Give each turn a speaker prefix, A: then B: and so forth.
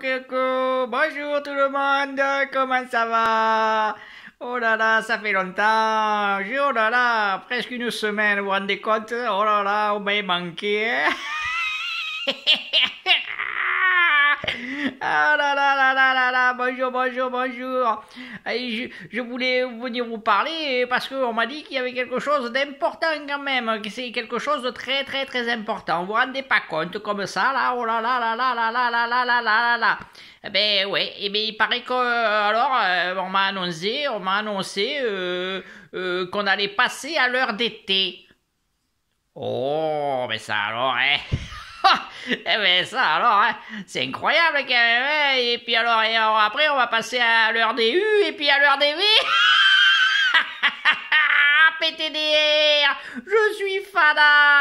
A: Bonjour tout le monde, comment ça va? Oh là là, ça fait longtemps. Oh là là, presque une semaine, vous vous rendez compte? Oh là là, on m'a manqué. Ah là là là là là bonjour, bonjour, bonjour. Je, voulais venir vous parler parce qu'on m'a dit qu'il y avait quelque chose d'important quand même, c'est quelque chose de très très très important. Vous vous rendez pas compte comme ça oh là là là là là là là là là là là. Eh ben ouais, eh ben il paraît que euh, alors euh, on m'a annoncé, on m'a annoncé euh, euh, qu'on allait passer à l'heure d'été. Oh, mais ça alors, hein. Eh ben ça alors, hein, c'est incroyable hein. Et puis alors, et après, on va passer à l'heure des U et puis à l'heure des V. PTDR, je suis fada.